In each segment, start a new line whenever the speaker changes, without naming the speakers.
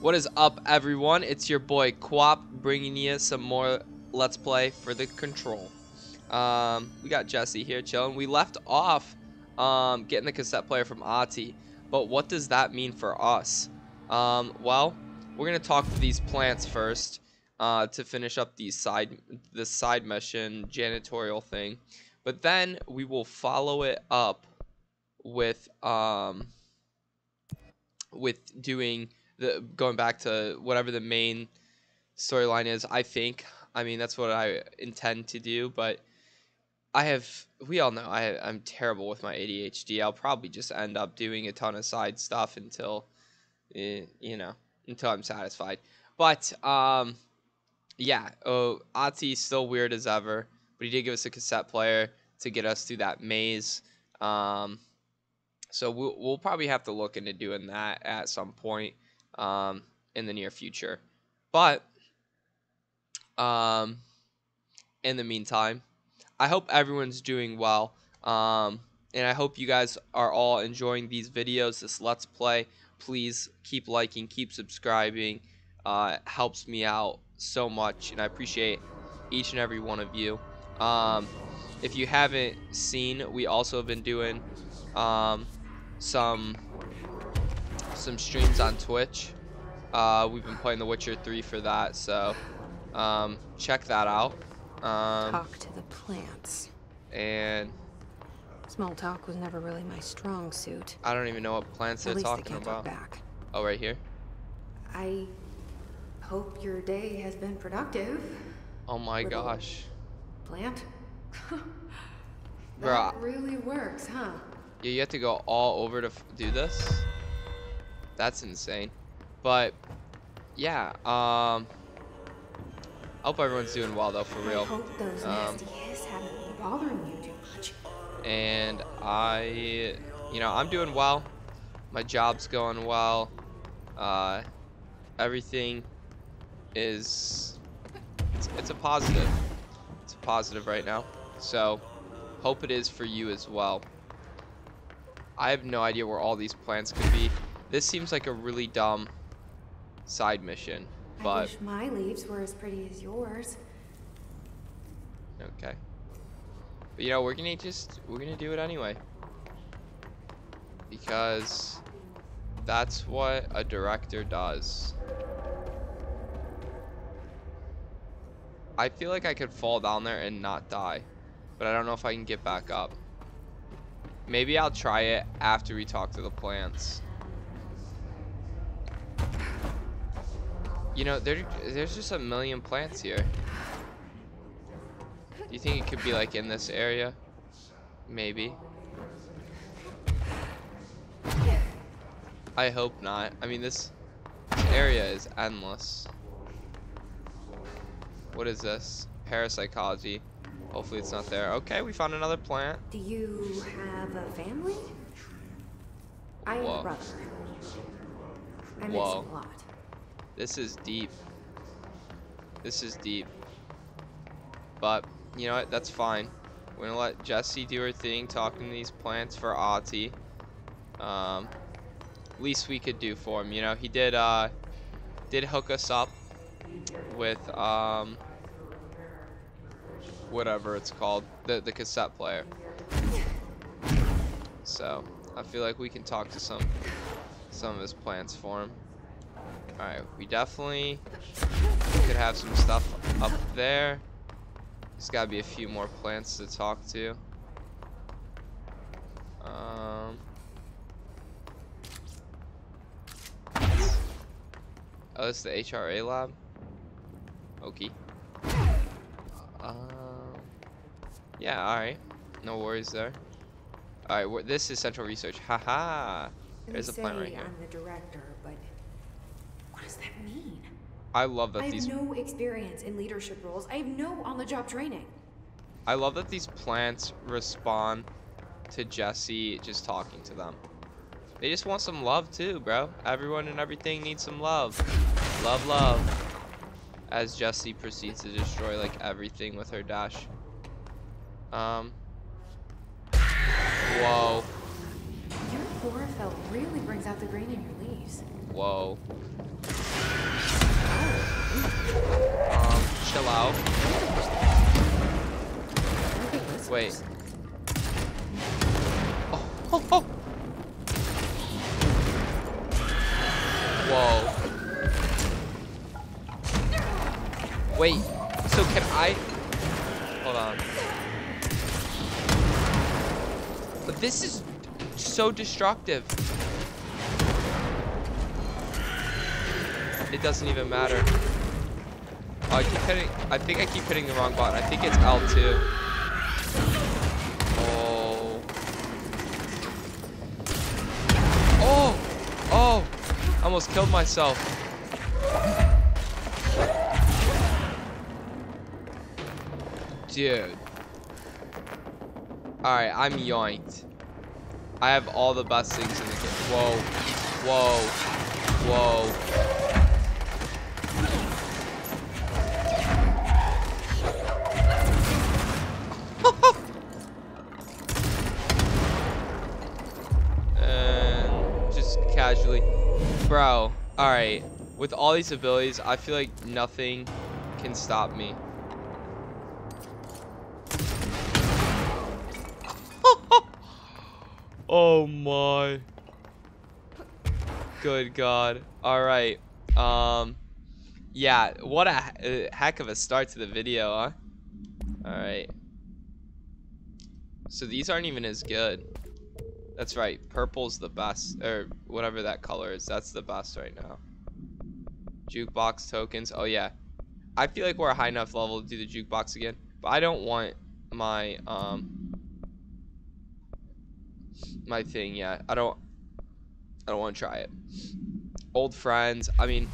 What is up, everyone? It's your boy Kwap bringing you some more Let's Play for the Control. Um, we got Jesse here chilling. We left off um, getting the cassette player from Ahti, but what does that mean for us? Um, well, we're gonna talk to these plants first uh, to finish up the side the side mission janitorial thing, but then we will follow it up with um, with doing the going back to whatever the main storyline is. I think. I mean, that's what I intend to do, but I have. We all know I I'm terrible with my ADHD. I'll probably just end up doing a ton of side stuff until, eh, you know, until I'm satisfied. But um, yeah. Oh, Ahti's still weird as ever, but he did give us a cassette player to get us through that maze. Um, so we'll, we'll probably have to look into doing that at some point um, in the near future. But um, in the meantime, I hope everyone's doing well. Um, and I hope you guys are all enjoying these videos, this Let's Play. Please keep liking, keep subscribing. Uh, it helps me out so much, and I appreciate each and every one of you. Um, if you haven't seen, we also have been doing um, some some streams on Twitch. Uh, we've been playing The Witcher 3 for that, so um, check that out. Um,
Talk to the plants.
and
Small talk was never really my strong suit.
I don't even know what plants
At
they're
they
talking
can't
about.
back.
Oh, right here.
I hope your day has been productive,
Oh my
Little-
gosh.
plant.
Bruh.
that really works, huh?
Yeah, you have to go all over to f- do this. That's insane. But yeah, um, I hope everyone's doing well though, for
I
real.
hope those
Um,
nasty hiss haven't been bothering you too much.
and I, you know, I'm doing well. My job's going well. Uh, everything is, it's, it's a positive. It's a positive right now. So, hope it is for you as well. I have no idea where all these plants could be. This seems like a really dumb side mission, but...
I wish my leaves were as pretty as yours.
Okay. But you know, we're gonna just we're gonna do it anyway. Because that's what a director does. I feel like I could fall down there and not die. But I don't know if I can get back up. Maybe I'll try it after we talk to the plants. You know, there, there's just a million plants here. Do you think it could be like in this area? Maybe. I hope not. I mean, this, this area is endless. What is this? Parapsychology. Hopefully it's not there. Okay, we found another plant.
Do you have a family? I have
Whoa.
a brother. I miss
Whoa.
a lot.
This is deep. This is deep. But, you know what? That's fine. We're gonna let Jesse do her thing, talking to these plants for Ahti. Um, least we could do for him. You know, he did, uh, did hook us up with, um, whatever it's called, the, the cassette player. So, I feel like we can talk to some, some of his plants for him. Alright, we definitely could have some stuff up there. There's gotta be a few more plants to talk to. Um, oh, this is the HRA lab? Okay. Um, yeah, alright. No worries there. Alright, this is central research. Haha.
They
There's a plant right here.
I'm the director, but what does that mean?
I love that
I have
these
no experience in leadership roles. I have no on-the-job training.
I love that these plants respond to Jesse just talking to them. They just want some love too, bro. Everyone and everything needs some love. Love, love. As Jesse proceeds to destroy like everything with her dash. Um. Whoa.
Your chlorophyll really brings out the green in your leaves.
Whoa. Um, chill out. Wait. Oh, oh, oh! Whoa. Wait, so can I... Hold on. But this is so destructive. It doesn't even matter. Oh, I keep hitting... I think I keep hitting the wrong button. I think it's L2. Oh. Oh! Oh! I almost killed myself. Dude. Alright, I'm yoinked. I have all the best things in the game. Whoa. Whoa. Whoa. Casually. Bro, alright. With all these abilities, I feel like nothing can stop me. oh my. Good God. All right. Um, yeah. What a uh, heck of a start to the video, huh? All right. So these aren't even as good. That's right. Purple's the best, or whatever that color is. That's the best right now. Jukebox tokens. Oh yeah. I feel like we're a high enough level to do the jukebox again, but I don't want my um my thing yet. I don't I don't want to try it. Old friends. I mean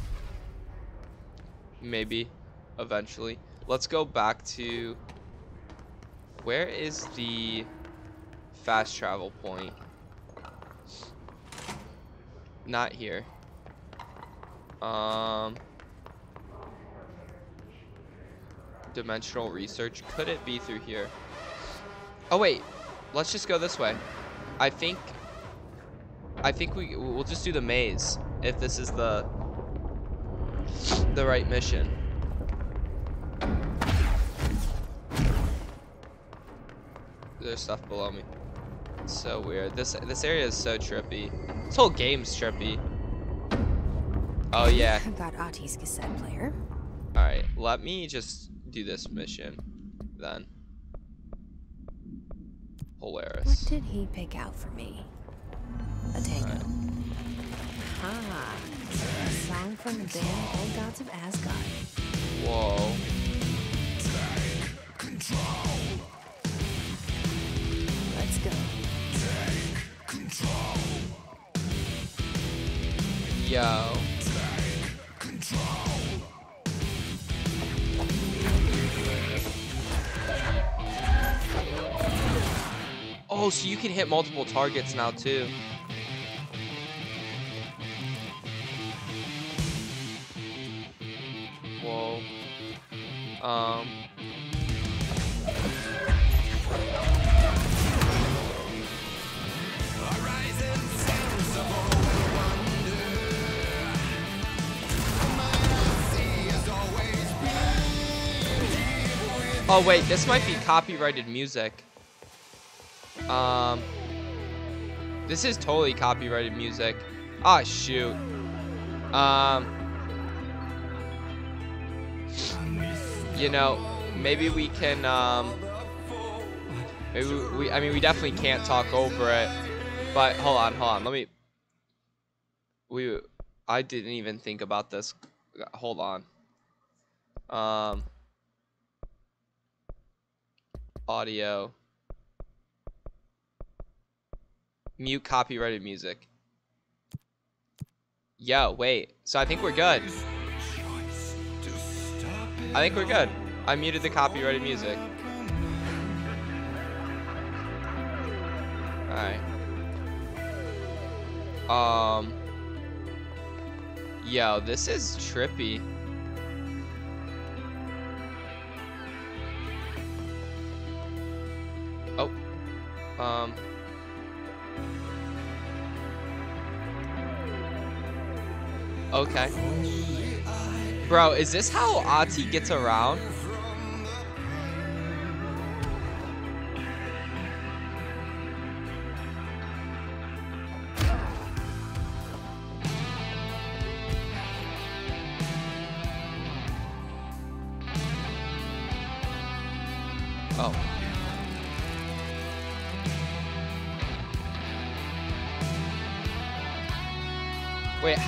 maybe eventually. Let's go back to where is the fast travel point? Not here. Um dimensional research. Could it be through here? Oh wait, let's just go this way. I think I think we we'll just do the maze if this is the the right mission. There's stuff below me. It's so weird. This this area is so trippy. This whole game's trippy. Oh yeah.
I've got Ahti's cassette player.
All right. Let me just do this mission then. Polaris.
What did he pick out for me? A tango.
Alright.
Ah, a song from the band Old Gods of Asgard.
Whoa.
Let's
Yo. Oh, so you can hit multiple targets now too. Whoa. Um. Oh wait, this might be copyrighted music. Um, this is totally copyrighted music. Ah, shoot. Um, you know, maybe we can. Um, maybe we. I mean, we definitely can't talk over it. But hold on, hold on. Let me. We. I didn't even think about this. Hold on. Um. Audio. Mute copyrighted music. Yo, wait. So I think we're good. I think we're good. I muted the copyrighted music. Alright. Um. Yo, this is trippy. Um. Okay. Bro, is this how Ahti gets around?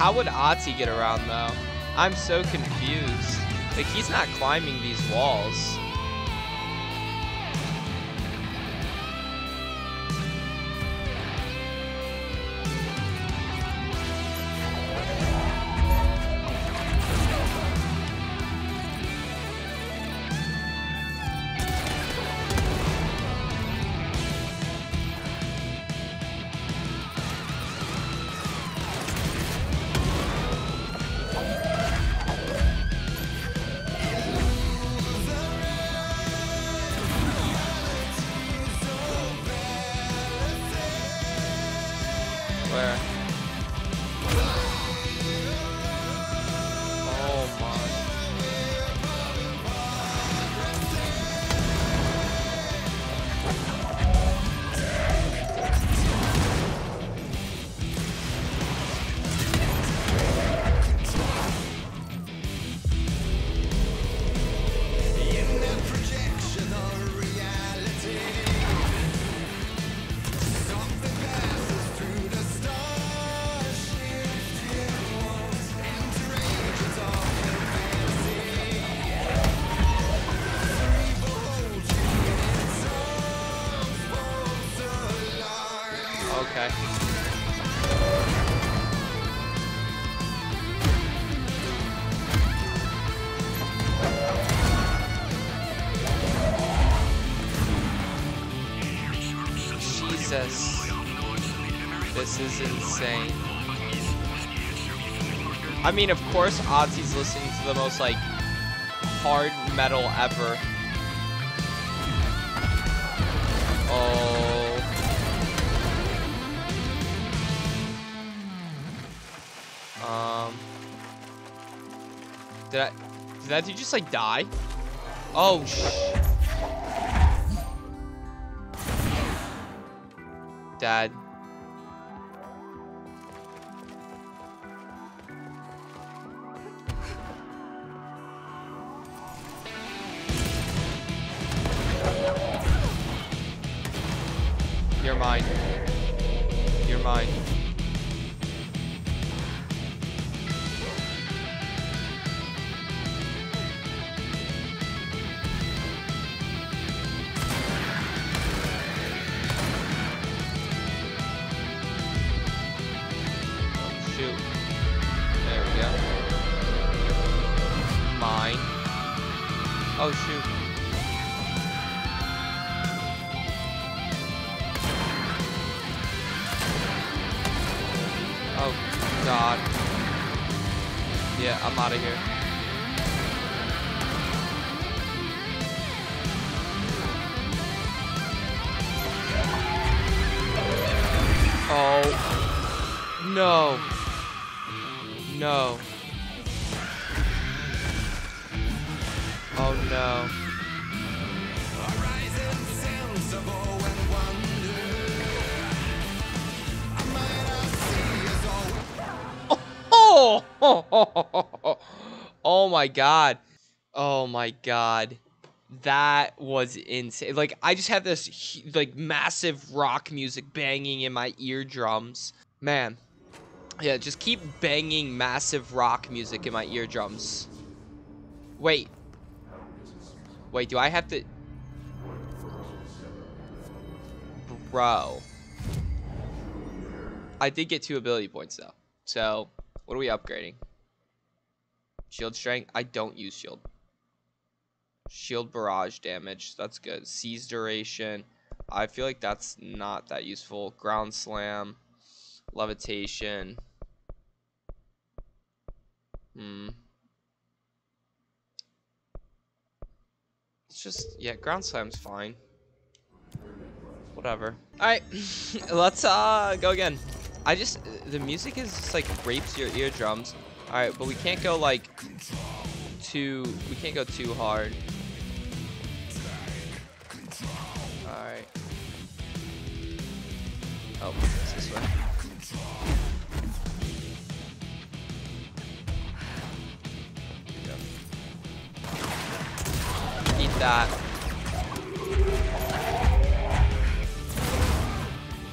How would Ahti get around though? I'm so confused. Like he's not climbing these walls. This is insane. I mean, of course, Ozzy's listening to the most, like, hard metal ever. Oh. Um. Did I? Did that dude just like die? Oh sh. Dad. Oh, my god. Oh my god. That was insane. Like I just have this like massive rock music banging in my eardrums. Man. Yeah, just keep banging massive rock music in my eardrums. Wait. Wait, do I have to Bro. I did get two ability points though. So, what are we upgrading? Shield strength. I don't use shield. Shield barrage damage. That's good. Seize duration. I feel like that's not that useful. Ground slam. Levitation. Hmm. It's just yeah, ground slam's fine. Whatever. Alright, let's uh go again. I just, the music is just like rapes your eardrums. All right, but we can't go like too, we can't go too hard. All right. Oh, it's this way. Eat that.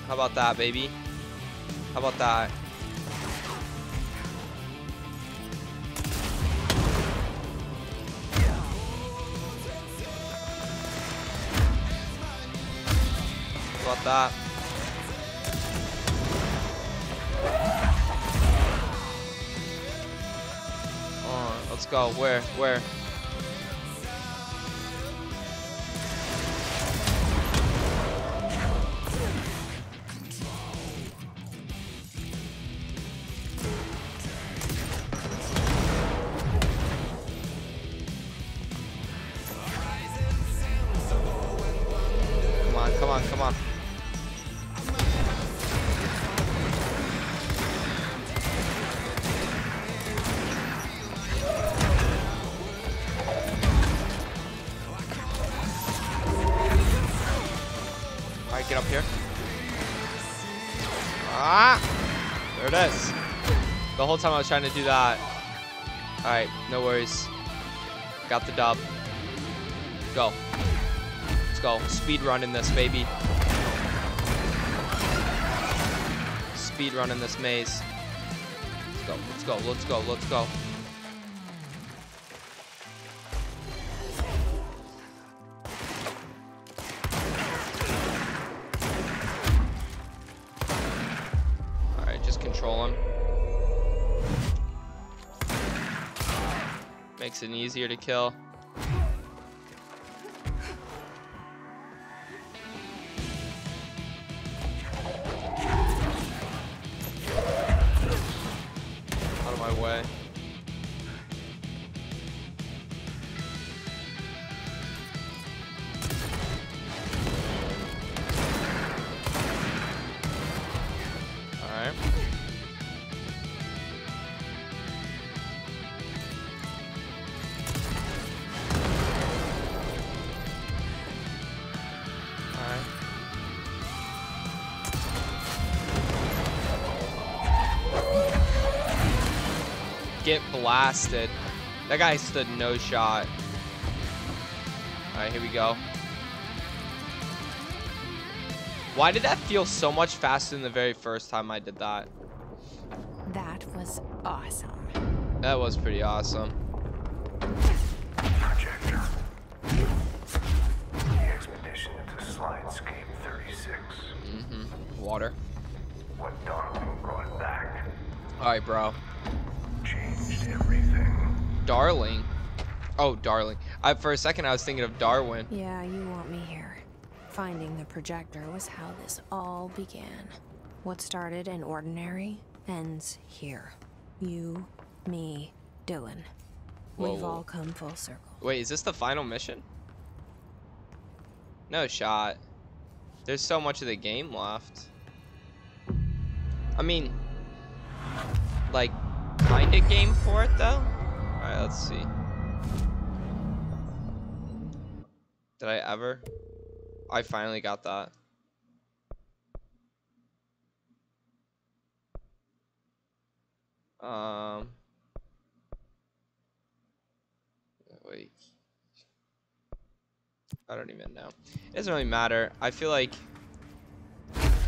How about that, baby? How about that? How about that? On, let's go. Where? Where? Time I was trying to do that. Alright, no worries. Got the dub. Go. Let's go. Speed run in this, baby. Speed run in this maze. Let's go. Let's go. Let's go. Let's go. Makes it easier to kill. Blasted. That guy stood no shot. Alright, here we go. Why did that feel so much faster than the very first time I did that?
That was awesome.
That was pretty awesome.
Projector. The expedition to Slidescape 36.
Mm-hmm. Water.
What Darwin brought back
Alright, bro. Darling. Oh, darling. I, for a second, I was thinking of Darwin.
Yeah, you want me here. Finding the projector was how this all began. What started in ordinary ends here. You, me, Dylan.
Whoa,
We've
whoa.
all come full circle.
Wait, is this the final mission? No shot. There's so much of the game left. I mean, like, kinda game for it though? Alright, let's see. Did I ever? I finally got that. Um. Wait. I don't even know. It doesn't really matter. I feel like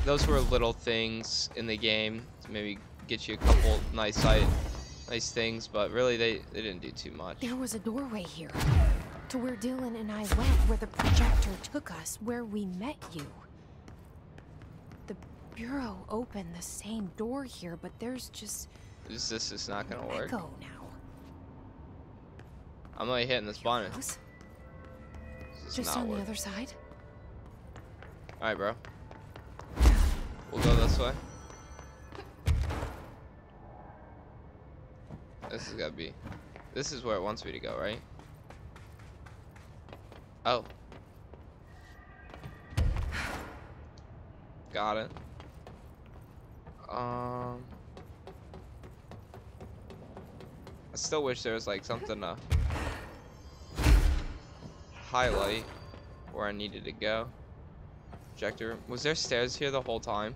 those were little things in the game to maybe get you a couple nice sight, nice things, but really they, they didn't do too much.
There was a doorway here. To where Dylan and I went, where the projector took us, where we met you. The Bureau opened the same door here, but there's just
Is this is not gonna work?
echo now.
I'm only hitting this.
Close?
This
Just on the other side?
Alright, bro. We'll go this way. This is gotta be. This is where it wants me to go, right? Oh. Got it. Um. I still wish there was like something to highlight where I needed to go. Projector. Was there stairs here the whole time?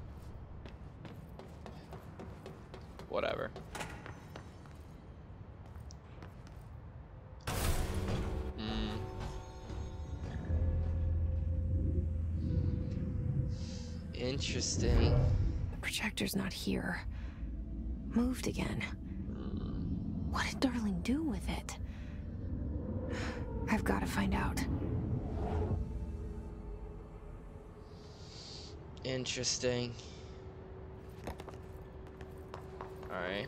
Whatever. Interesting.
The projector's not here. Moved again. What did Darling do with it? I've got to find out.
Interesting. Alright.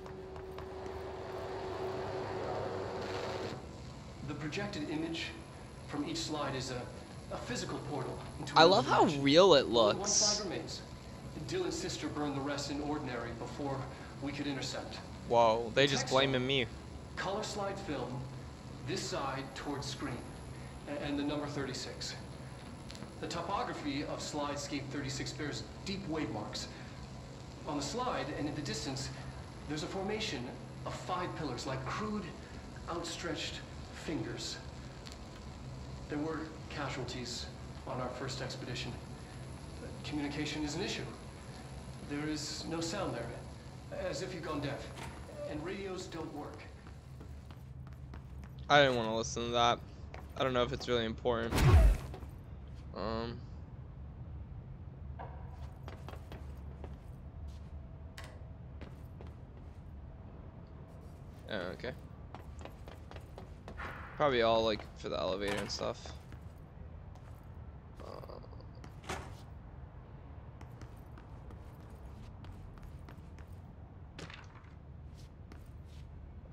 The projected image from each slide is a, a physical portal. Into
I love how
dimension.
real it
Only
looks.
One side remains. Dylan's sister burned the rest in ordinary before we could intercept.
Whoa, they just blaming me.
Color slide film, this side towards screen, and the number 36. The topography of slidescape 36 bears deep wave marks. On the slide and in the distance, there's a formation of five pillars like crude, outstretched fingers. There were casualties on our first expedition. Communication is an issue. There is no sound there, as if you've gone deaf, and radios don't work.
I didn't want to listen to that. I don't know if it's really important. Um. Oh, okay. Probably all like for the elevator and stuff. Uh,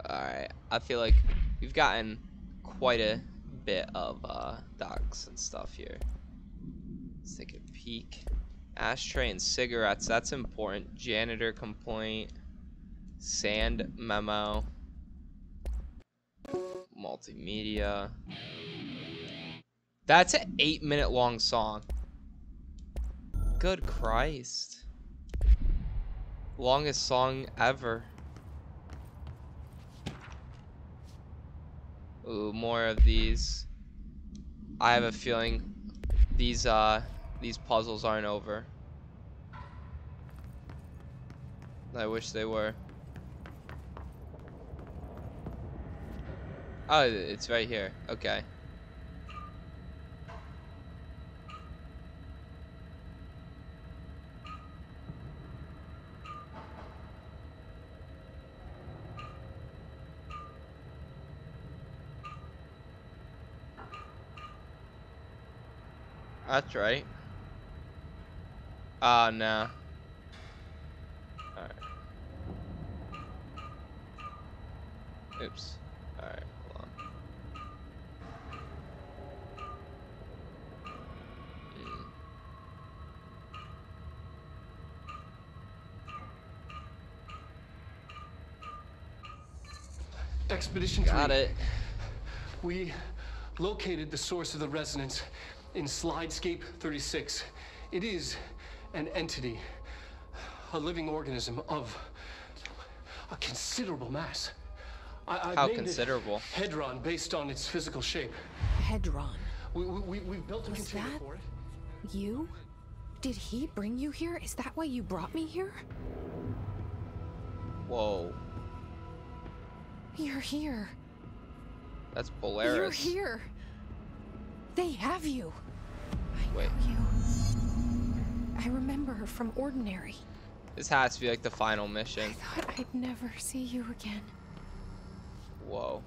Alright, I feel like we've gotten quite a bit of uh, docs and stuff here. Let's take a peek. Ashtray and cigarettes, that's important. Janitor complaint. Sand memo. Multimedia. That's an eight minute long song. Good Christ. Longest song ever. Ooh, more of these. I have a feeling these uh these puzzles aren't over. I wish they were. Oh, it's right here. Okay. That's right. Ah, uh, no. Alright. Oops. Alright, hold on. Mm.
Expedition
Got
3.
it.
We located the source of the resonance in Slidescape 36. It is an entity, a living organism of a considerable mass. I, I
How
named it
considerable?
Hedron, based on its physical shape.
Hedron.
We, we, we, we built a
Was
container
that-
for it.
You? Did he bring you here? Is that why you brought me here?
Whoa.
You're here.
That's Polaris.
You're here. They have you. I
Wait.
know you. I remember her from Ordinary.
This has to be like the final mission.
I thought I'd never see you again.
Whoa.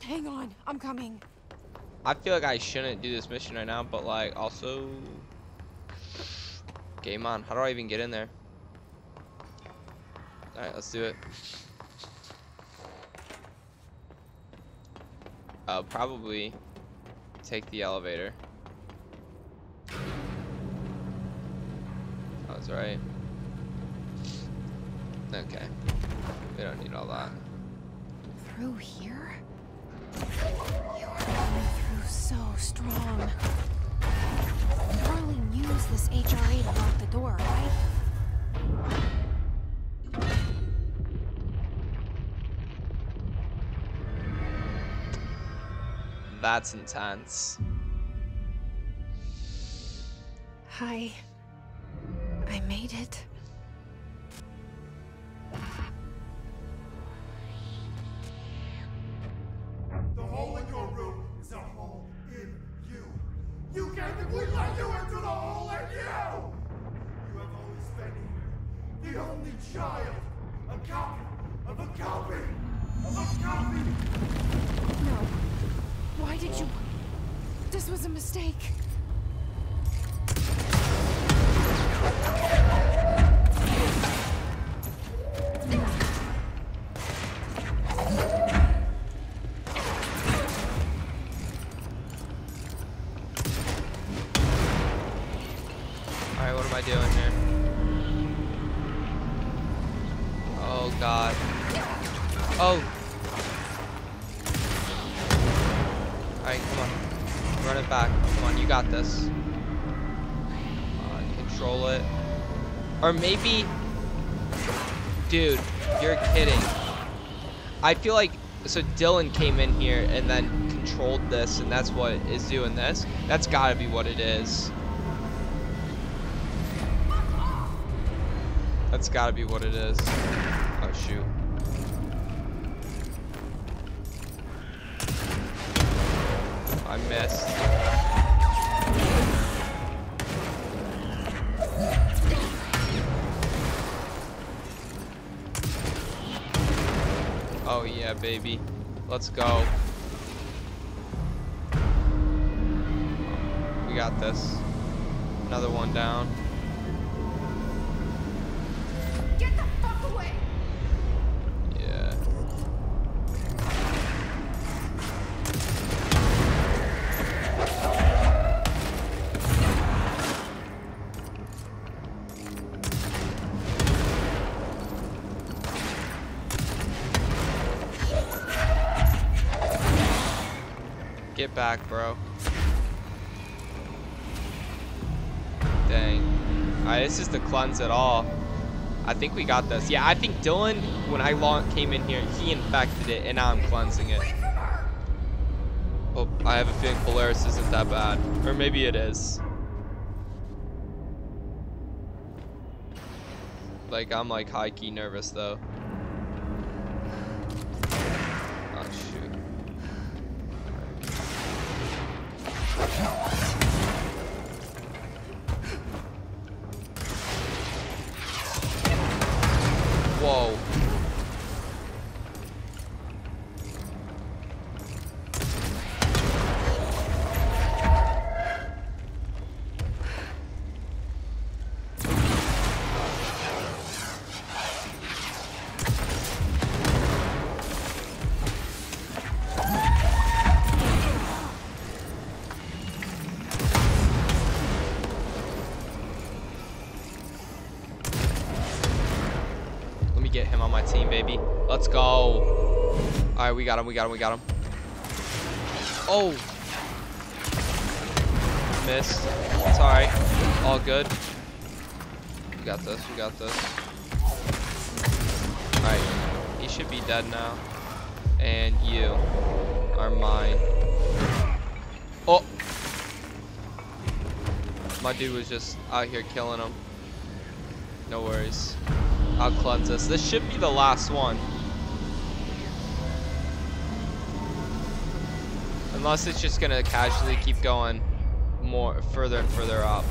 Hang on, I'm coming.
I feel like I shouldn't do this mission right now, but like also game on. How do I even get in there? Alright, let's do it. I'll probably take the elevator. That was right. Okay. We don't need all that.
Through here? You are coming through so strong. Darling used this HRA to lock the door, right?
That's intense.
Hi. I made it.
Maybe... Dude, you're kidding. I feel like... So Dylan came in here and then controlled this, and that's what is doing this. That's gotta be what it is. That's gotta be what it is. Oh shoot. I missed. Oh yeah, baby. Let's go. We got this. Another one down. Is the cleanse at all. I think we got this. Yeah, I think Dylan, when I came in here, he infected it, and now I'm cleansing it. Oh, I have a feeling Polaris isn't that bad. Or maybe it is. Like, I'm like high-key nervous, though. Team, baby. Let's go. All right, we got him. We got him. We got him. Oh. Missed. It's all right. All good. We got this. We got this. All right. He should be dead now. And you are mine. Oh. My dude was just out here killing him. No worries. I'll cleanse this. This should be the last one. Unless it's just gonna casually keep going more further and further up.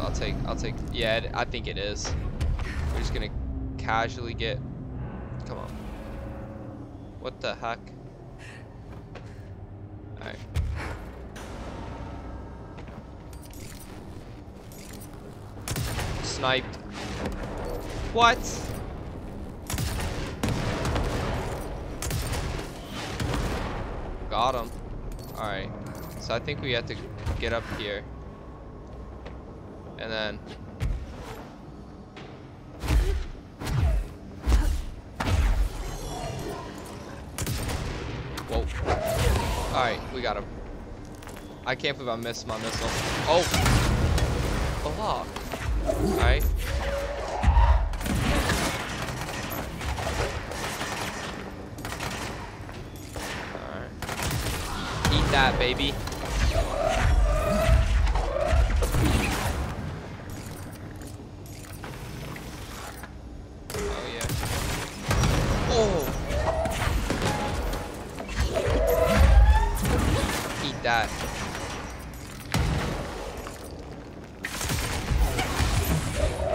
I'll take I'll take yeah, I think it is. We're just gonna casually get come on. What the heck? Alright. Sniped. What? Got him. Alright. So I think we have to get up here. And then... Whoa. Alright, we got him. I can't believe I missed my missile. Oh! Alright. Alright. Eat that, baby. Oh, yeah. Oh! Eat that.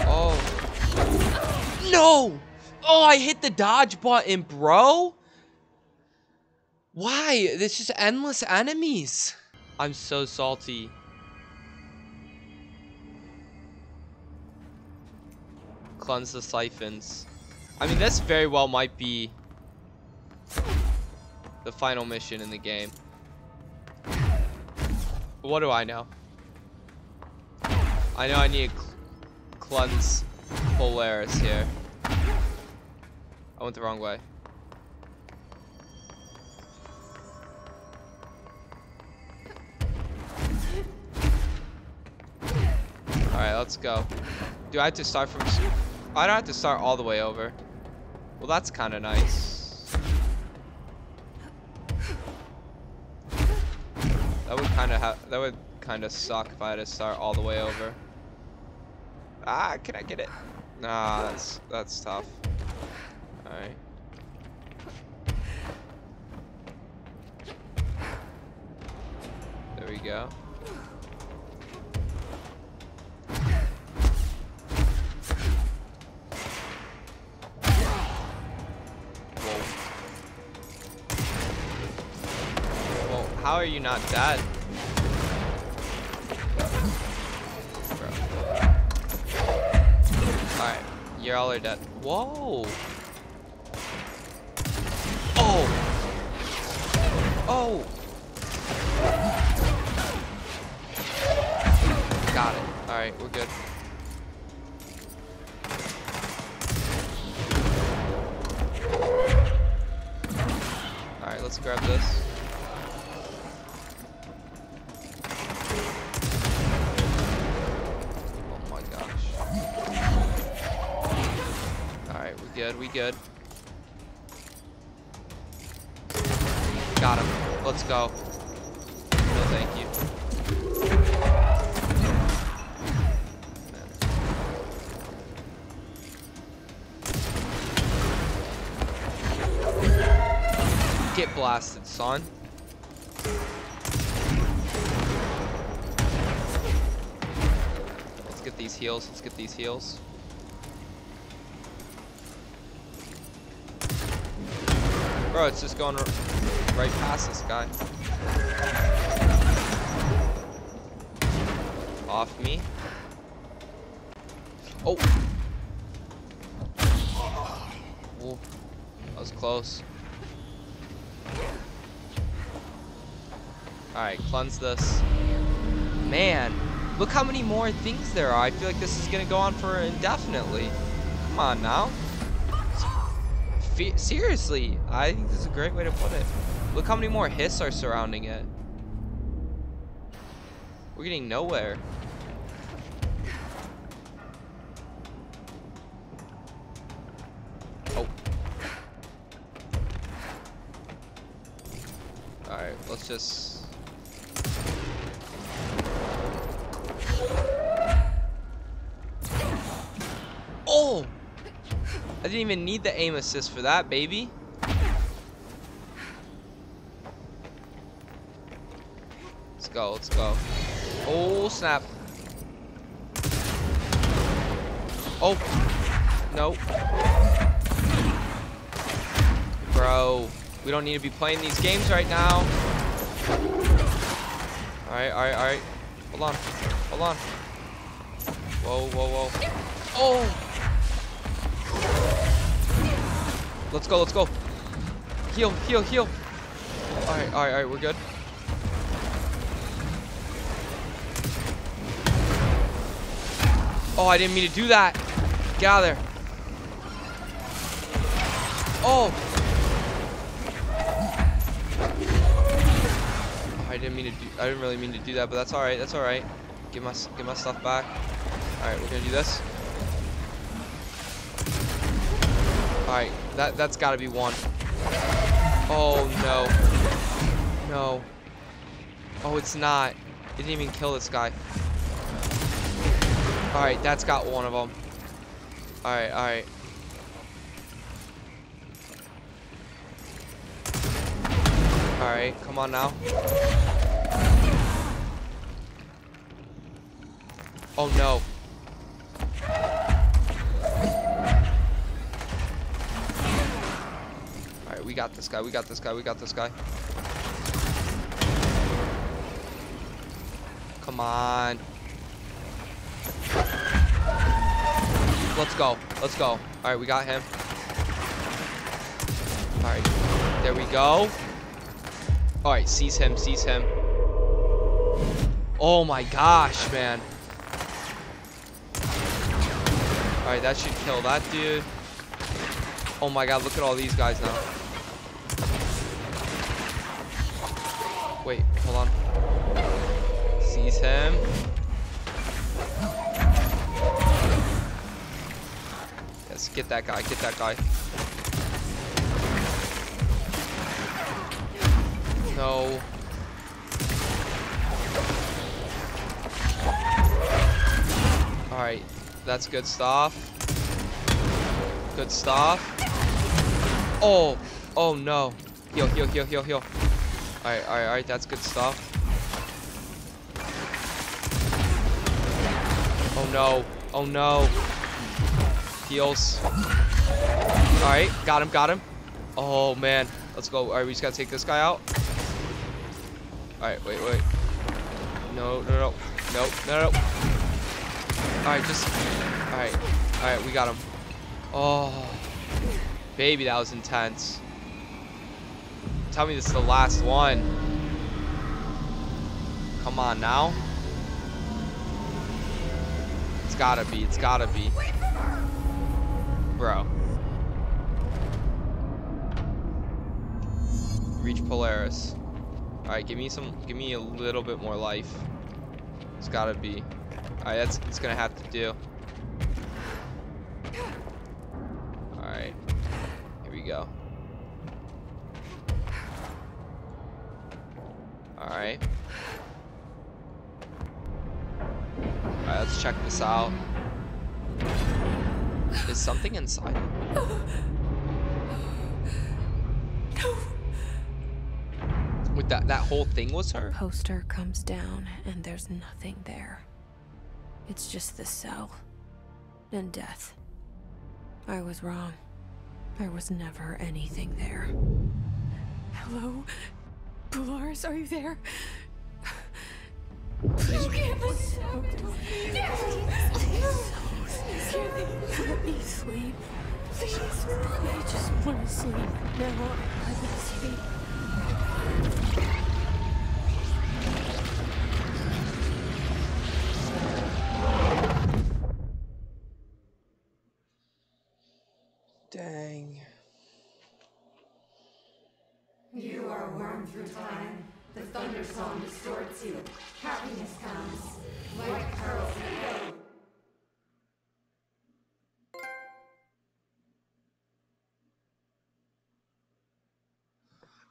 Oh. Oh! Oh, I hit the dodge button, bro! Why? There's just endless enemies. I'm so salty. Cleanse the siphons. I mean, this very well might be the final mission in the game. What do I know? I know I need to cl cleanse Polaris here. I went the wrong way. Let's go. Do I have to start from... I don't have to start all the way over. Well, that's kind of nice. That would kind of. That would kind of suck if I had to start all the way over. Ah, can I get it? Nah, that's, that's tough. Alright. There we go. Not dead? Bro. Alright, you're all are dead. Whoa! Oh! Oh! Got it. Alright, we're good. Good, we good. Got him. Let's go. No, thank you. Get blasted, son. Let's get these heals. Let's get these heals. Bro, it's just going right past this guy. Off me. Oh. Ooh, that was close. Alright, cleanse this. Man, look how many more things there are. I feel like this is gonna go on for indefinitely. Come on now. Seriously, I think this is a great way to put it. Look how many more hiss are surrounding it. We're getting nowhere. Oh. Alright, let's just... I didn't even need the aim assist for that, baby. Let's go, let's go. Oh, snap. Oh. No. Bro, we don't need to be playing these games right now. Alright, alright, alright. Hold on. Hold on. Whoa, whoa, whoa. Oh! Let's go, let's go. Heal, heal, heal. Alright, alright, alright, we're good. Oh, I didn't mean to do that. Get out of there. Oh. oh. I didn't mean to do I didn't really mean to do that, but that's alright, that's alright. Get my get my stuff back. Alright, we're gonna do this. Alright, that that's gotta be one. Oh no. No. Oh it's not. It didn't even kill this guy. Alright, that's got one of them. Alright, alright. Alright, come on now. Oh no. Got this guy. We got this guy. We got this guy. Come on. Let's go. Let's go. All right, we got him. All right, there we go. All right, seize him, seize him. Oh my gosh, man. All right, that should kill that dude. Oh my god, look at all these guys now. Wait, hold on. Seize him. Yes, get that guy, get that guy. No. Alright, that's good stuff. Good stuff. Oh, oh no. Heal, heal, heal, heal, heal. Alright, alright, alright, that's good stuff. Oh no, oh no. Heals. Alright, got him, got him. Oh man, let's go. Alright, we just gotta take this guy out. Alright, wait, wait. No, no, no. No, no, no. Alright, just. Alright. Alright, we got him. Oh. Baby, that was intense. Tell me this is the last one. Come on now. It's gotta be. It's gotta be. Bro. Reach Polaris. Alright, give me some, give me a little bit more life. It's gotta be. Alright, that's, it's gonna have to do. Inside? With that, that whole thing was her?
Poster comes down and there's nothing there. It's just the cell. And death. I was wrong. There was never anything there. Hello? Polaris, are you there? Please Let me sleep. Please. I just want to sleep. Now I can sleep.
Dang.
You are worn through time. The thunder song distorts you. Happiness comes. White pearls go.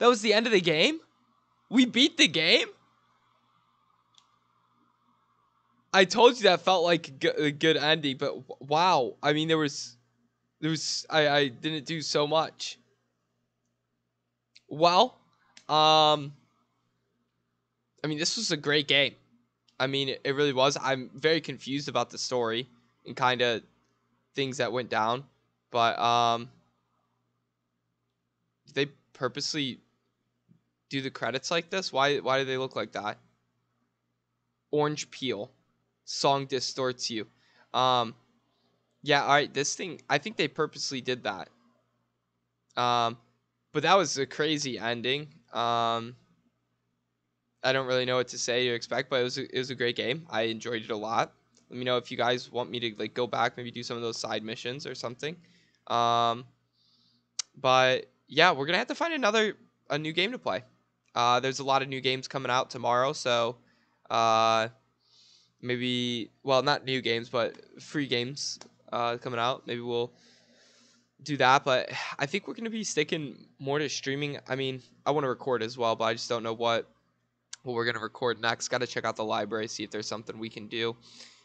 That was the end of the game? We beat the game? I told you that felt like a good ending, but wow. I mean, there was, there was, I, I didn't do so much. Well, um, I mean, this was a great game. I mean, it, it really was. I'm very confused about the story and kind of things that went down, but um, they purposely do the credits like this? Why why do they look like that? Orange peel. Song distorts you. Um yeah, all right, this thing I think they purposely did that. Um but that was a crazy ending. Um I don't really know what to say or expect, but it was a, it was a great game. I enjoyed it a lot. Let me know if you guys want me to like go back, maybe do some of those side missions or something. Um but yeah, we're gonna have to find another a new game to play. Uh, there's a lot of new games coming out tomorrow, so uh, maybe well, not new games, but free games uh, coming out. Maybe we'll do that, but I think we're gonna be sticking more to streaming. I mean, I want to record as well, but I just don't know what what we're gonna record next. Got to check out the library, see if there's something we can do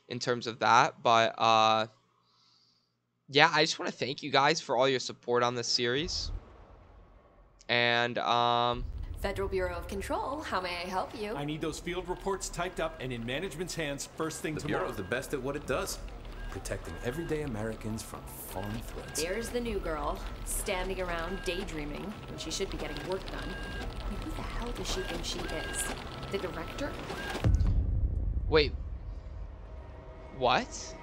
in terms of that. But uh, yeah, I just want to thank you guys for all your support on this series. And um,
Federal Bureau of Control, how may I help you?
I need those field reports typed up and in management's hands first thing
The
tomorrow.
Bureau's the best at what it does. protecting everyday Americans from foreign threats.
There's the new girl, standing around daydreaming when she should be getting work done. Who the hell does she think she is? The director?
Wait. What?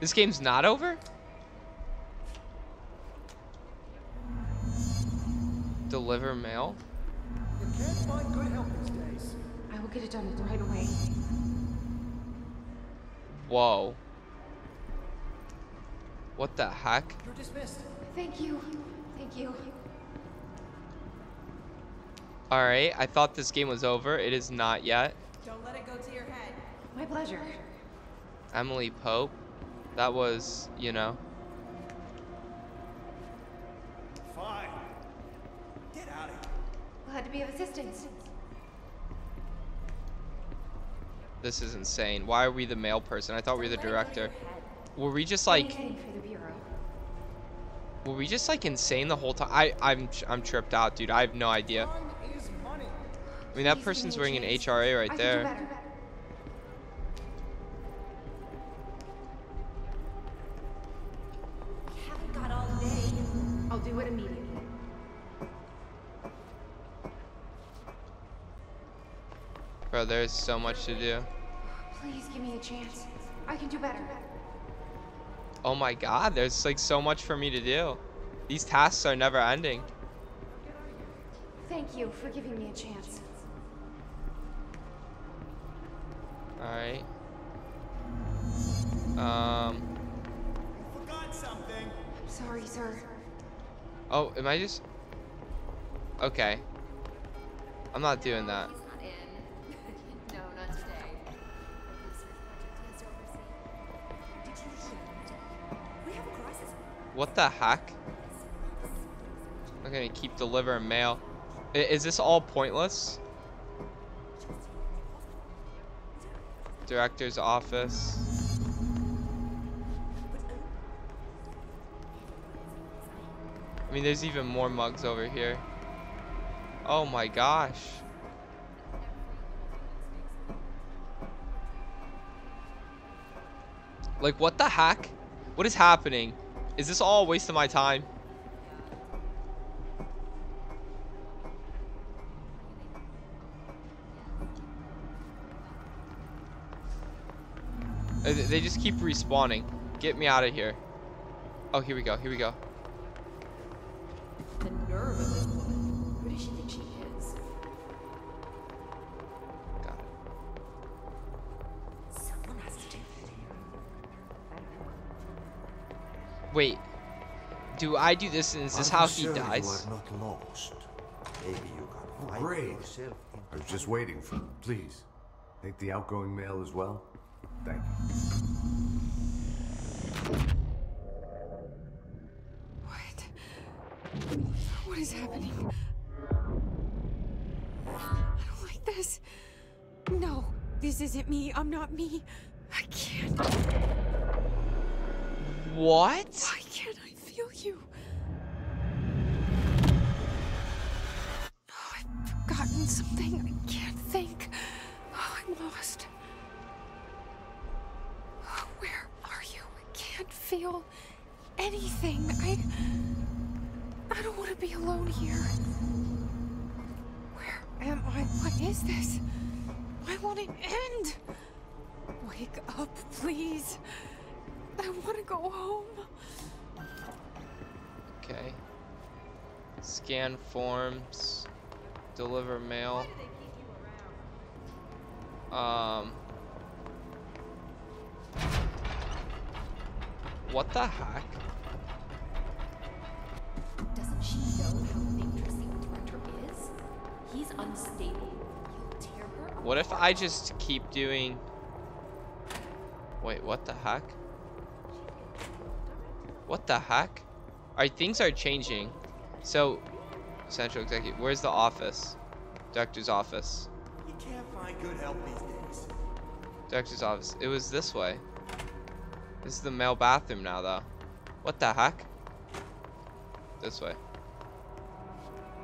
This game's not over? Deliver mail?
I will get it done right away.
Whoa. What the heck?
You're dismissed.
Thank you. Thank you.
Alright, I thought this game was over. It is not yet.
Don't let it go to your head.
My pleasure.
Emily Pope. That was, you know.
Glad to be of assistance.
This is insane. Why are we the mail person? I thought we were the director. Were we just like
Anything for the bureau.
were we just like insane the whole time? I I'm I'm tripped out, dude. I have no idea.
Time is money.
I mean, that person's wearing an. HRA right there.
better.
Haven't got all day.
I'll do it immediately.
Bro, there's so much to do.
Please give me a chance. I can do better.
Oh my god, there's like so much for me to do. These tasks are never ending.
Thank you for giving me a chance.
Alright. Um
Forgot something.
Sorry, sir.
Oh, am I just Okay. I'm not doing that. What the heck? I'm gonna keep delivering mail. Is this all pointless? Director's office. I mean, there's even more mugs over here. Oh my gosh. Like, what the heck? What is happening? Is this all a waste of my time? Uh, They just keep respawning. Get me out of here. Oh, here we go. Here we go.
The nerve of this woman. Who does she think she
Wait. Do I do this and is this how he dies?
You are not lost. Maybe you can
Oh,
find
great.
yourself
I was just waiting for Please, take the outgoing mail as well. Thank you.
What? What is happening? I don't like this. No, this isn't me. I'm not me. I can't.
What?
Why can't I feel you? Oh, I've forgotten something. I can't think. Oh, I'm lost. Oh, Where are you? I can't feel anything. I. I don't want to be alone here. Where am I? What is this? Why won't it end? Wake up, please. I want to go home.
Okay. Scan forms. Deliver mail. Um. What the heck?
Doesn't she know how dangerous the director is? He's unstable. He'll tear her apart.
What if I just keep doing... Wait, what the heck? What the heck? Alright, things are changing. So, Central Executive, where's the office? Doctor's office.
You can't find good help these days.
Director's office. It was this way. This is the male bathroom now, though. What the heck? This way.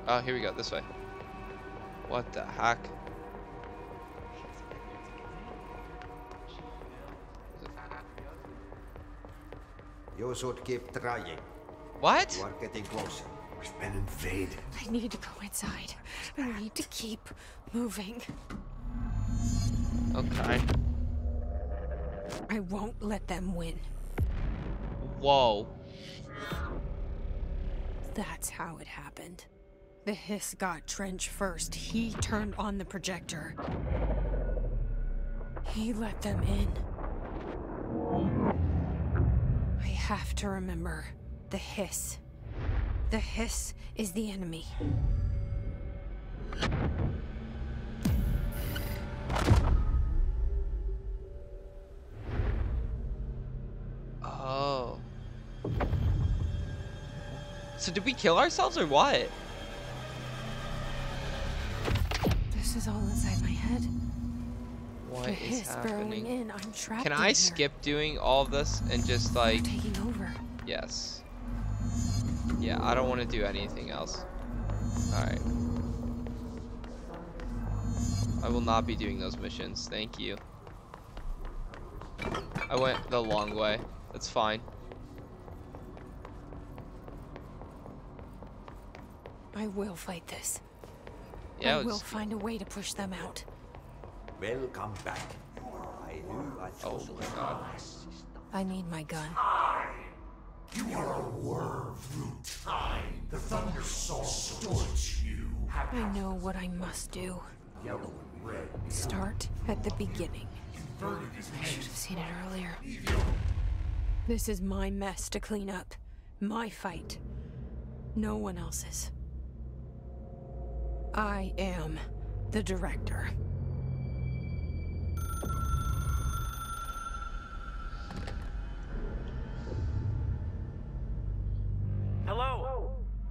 Oh, here we go. This way. What the heck?
You should keep trying.
What?
You are getting closer.
We've been invaded.
I need to go inside. I need to keep moving.
Okay.
I won't let them win.
Whoa.
That's how it happened. The hiss got Trench first. He turned on the projector. He let them in. Have to remember the hiss. The hiss is the enemy.
Oh. So did we kill ourselves or what?
This is all inside my head.
What is happening?
in. I'm trapped.
Can I skip doing all of this and just like
taking over?
yes. Yeah, I don't want to do anything else. Alright. I will not be doing those missions. Thank you. I went the long way. That's fine.
I will fight this.
Yeah,
I will find a way to push them out.
Welcome back. I knew I
Oh my god.
I need my gun.
You are a worm through time. The Thunder Soul distorts you.
I know what I must do.
Yellow and red.
Start at the beginning. I should have seen it earlier. This is my mess to clean up. My fight. No one else's. I am the director.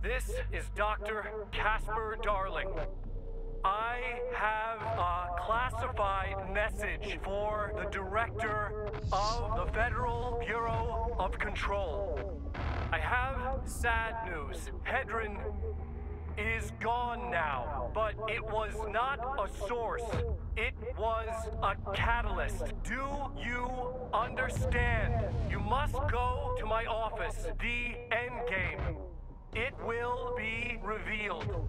This is Dr. Casper Darling. I have a classified message for the director of the Federal Bureau of Control. I have sad news. Hedron is gone now, but it was not a source. It was a catalyst. Do you understand? You must go to my office, the Endgame. It will be revealed.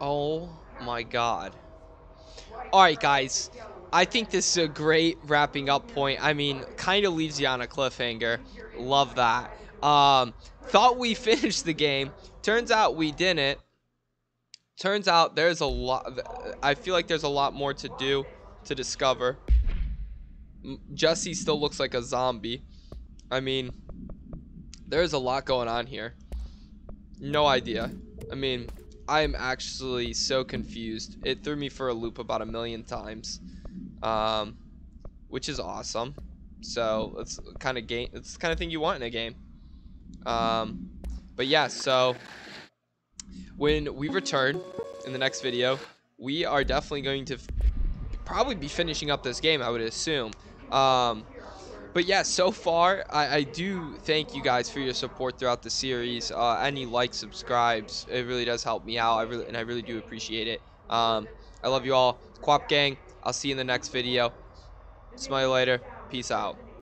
Oh my god. Alright, guys. I think this is a great wrapping up point. I mean, kind of leaves you on a cliffhanger. Love that. Um, thought we finished the game. Turns out we didn't. Turns out there's a lot. I feel like there's a lot more to do, to discover. Jesse still looks like a zombie. I mean, there's a lot going on here. No idea. I mean, I am actually so confused. It threw me for a loop about a million times, um, which is awesome. So it's kind of game. It's the kind of thing you want in a game. Um, but yeah, so when we return in the next video, we are definitely going to probably be finishing up this game. I would assume. Um, but yeah, so far, I, I do thank you guys for your support throughout the series. Uh, any likes, subscribes, it really does help me out. I really and I really do appreciate it. Um, I love you all. Kwap gang. I'll see you in the next video. Smile later. Peace out.